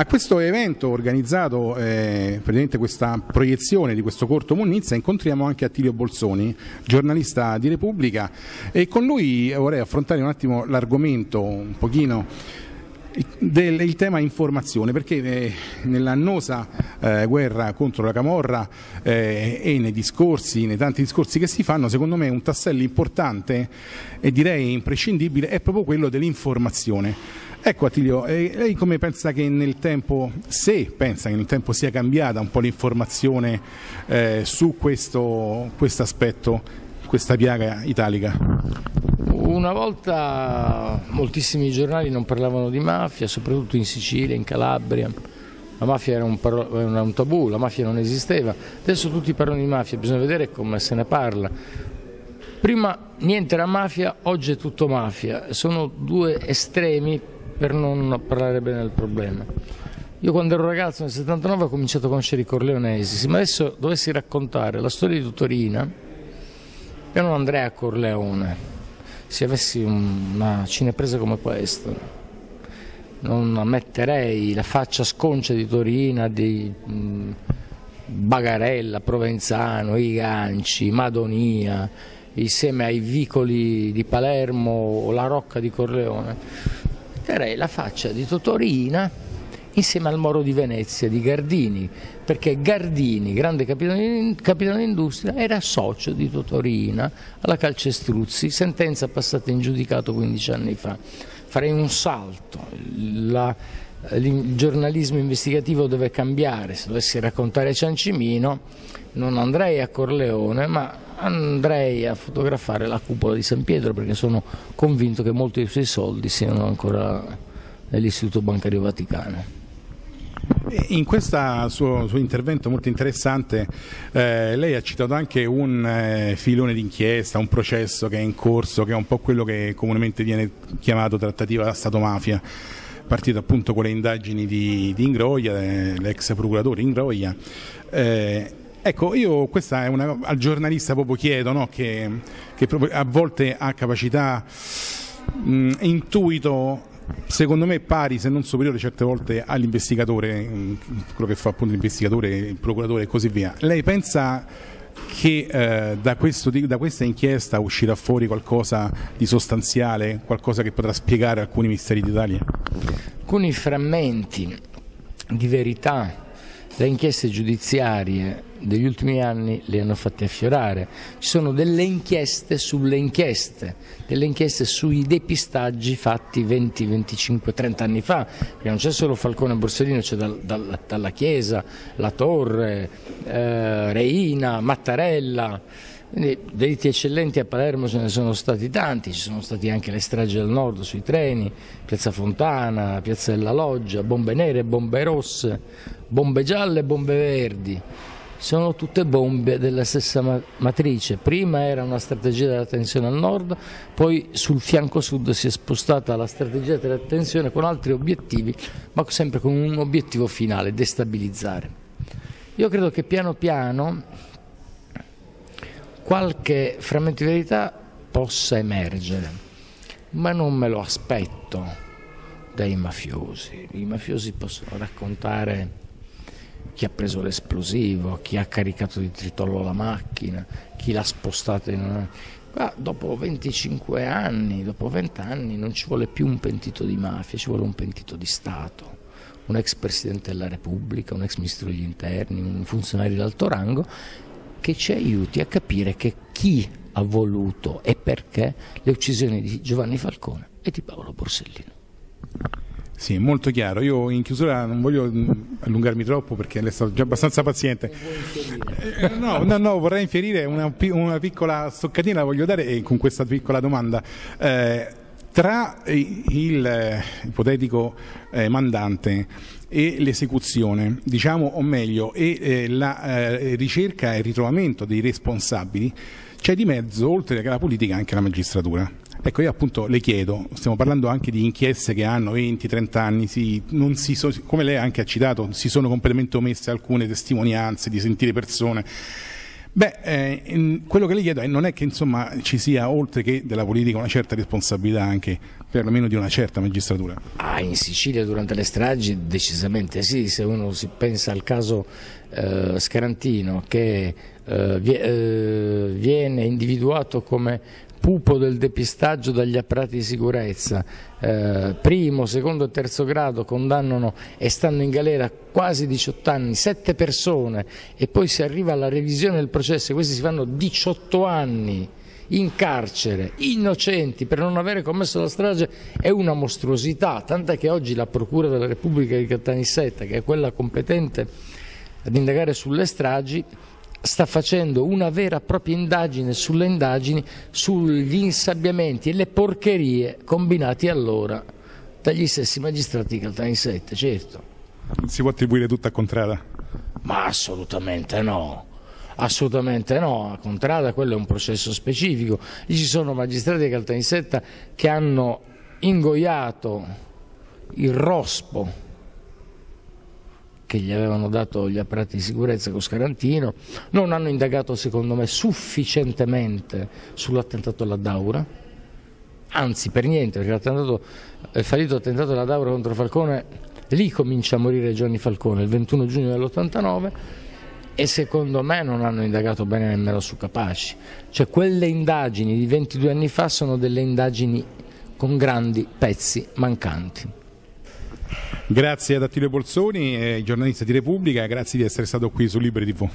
A questo evento organizzato, eh, questa proiezione di questo corto Munnizza, incontriamo anche Attilio Bolsoni, giornalista di Repubblica, e con lui vorrei affrontare un attimo l'argomento un pochino del, il tema informazione, perché eh, nell'annosa eh, guerra contro la Camorra eh, e nei discorsi, nei tanti discorsi che si fanno, secondo me un tassello importante e direi imprescindibile è proprio quello dell'informazione. Ecco Attilio, eh, lei come pensa che nel tempo, se pensa che nel tempo sia cambiata un po' l'informazione eh, su questo aspetto, questa piaga italica? Una volta moltissimi giornali non parlavano di mafia, soprattutto in Sicilia, in Calabria. La mafia era un, era un tabù, la mafia non esisteva. Adesso tutti parlano di mafia, bisogna vedere come se ne parla. Prima niente era mafia, oggi è tutto mafia. Sono due estremi per non parlare bene del problema. Io quando ero ragazzo nel 79 ho cominciato a conoscere i Corleonesi, se adesso dovessi raccontare la storia di Tutorina, io non andrei a Corleone, se avessi una cinepresa come questa non metterei la faccia sconcia di Torina, di mm, Bagarella, Provenzano, i Ganci, Madonia, insieme ai vicoli di Palermo o la Rocca di Corleone. Metterei la faccia di Totorina insieme al Moro di Venezia di Gardini, perché Gardini, grande capitano, capitano d'industria, era socio di Totorina alla Calcestruzzi, sentenza passata in giudicato 15 anni fa. Farei un salto, La, il giornalismo investigativo deve cambiare, se dovessi raccontare Ciancimino non andrei a Corleone ma andrei a fotografare la cupola di San Pietro perché sono convinto che molti dei suoi soldi siano ancora nell'Istituto Bancario Vaticano. In questo suo, suo, intervento molto interessante eh, lei ha citato anche un eh, filone d'inchiesta, un processo che è in corso, che è un po' quello che comunemente viene chiamato trattativa Stato-mafia, partito appunto con le indagini di, di Ingroglia, eh, l'ex procuratore Ingroglia. Eh, ecco, io questa è una, al giornalista proprio chiedo, no, che, che a volte ha capacità, mh, intuito secondo me pari se non superiore certe volte all'investigatore, quello che fa appunto l'investigatore, il procuratore e così via. Lei pensa che eh, da, questo, da, questa inchiesta uscirà fuori qualcosa di sostanziale, qualcosa che potrà spiegare alcuni misteri d'Italia? Alcuni frammenti di verità le inchieste giudiziarie degli ultimi anni le hanno fatte affiorare. Ci sono delle inchieste sulle inchieste, delle inchieste sui depistaggi fatti 20, 25, 30 anni fa, perché non c'è solo Falcone e Borsellino, c'è dal, dal, dalla Chiesa, La Torre, eh, Reina, Mattarella. Quindi delitti eccellenti a Palermo ce ne sono stati tanti, ci sono stati anche le stragi del nord sui treni, Piazza Fontana, Piazza della Loggia, bombe nere, bombe rosse, bombe gialle, bombe verdi. Sono tutte bombe della stessa matrice. Prima era una strategia della tensione al nord, poi sul fianco sud si è spostata la strategia della tensione con altri obiettivi, ma sempre con un obiettivo finale, destabilizzare. Io credo che piano piano qualche frammento di verità possa emergere, ma non me lo aspetto dai mafiosi. I mafiosi possono raccontare chi ha preso l'esplosivo, chi ha caricato di tritolo la macchina, chi l'ha spostata in una... Qua, dopo 25 anni, dopo 20 anni non ci vuole più un pentito di mafia, ci vuole un pentito di Stato un ex Presidente della Repubblica, un ex Ministro degli Interni, un funzionario di alto rango che ci aiuti a capire che chi ha voluto e perché le uccisioni di Giovanni Falcone e di Paolo Borsellino. Sì, molto chiaro. Io in chiusura non voglio allungarmi troppo perché lei è stato già abbastanza paziente. Eh, no, no, no, vorrei infierire una, una, piccola stoccatina, voglio dare con questa piccola domanda. Eh, tra il eh, ipotetico eh, mandante e l'esecuzione, diciamo o meglio, e eh, la eh, ricerca e il ritrovamento dei responsabili, c'è di mezzo, oltre che la politica, anche la magistratura. Ecco, io appunto le chiedo, stiamo parlando anche di inchieste che hanno 20-30 anni, si, si so, come lei anche ha citato, si sono completamente omesse alcune testimonianze di sentire persone, Beh, eh, quello che le chiedo è non è che insomma, ci sia, oltre che della politica, una certa responsabilità anche perlomeno di una certa magistratura. Ah, in Sicilia durante le stragi decisamente sì, se uno si pensa al caso eh, Scarantino che eh, eh viene individuato come pupo del depistaggio dagli apparati di sicurezza, eh, primo, secondo e terzo grado condannano e stanno in galera quasi 18 anni, 7 persone. E poi si arriva alla revisione del processo, questi si fanno 18 anni in carcere, innocenti per non avere commesso la strage, è una mostruosità, tant'è che oggi la Procura della Repubblica di Caltanissetta, che è quella competente ad indagare sulle stragi, sta facendo una vera e propria indagine sulle indagini sugli insabbiamenti e le porcherie combinati allora dagli stessi magistrati di Caltanissetta, certo. Si può attribuire tutto a Contrada? Ma assolutamente no. Assolutamente no, a Contrada quello è un processo specifico. Lì ci sono magistrati di Caltanissetta che hanno ingoiato il rospo che gli avevano dato gli apparati di sicurezza con Scarantino, non hanno indagato secondo me sufficientemente sull'attentato alla Daura, anzi per niente, perché il fallito attentato alla Daura contro Falcone, lì comincia a morire Gianni Falcone, il 21 giugno dell'89, e secondo me non hanno indagato bene nemmeno su Capaci. Cioè quelle indagini di 22 anni fa sono delle indagini con grandi pezzi mancanti. Grazie ad Attilio Bolsoni, eh, giornalista di Repubblica, grazie di essere stato qui su Libri TV.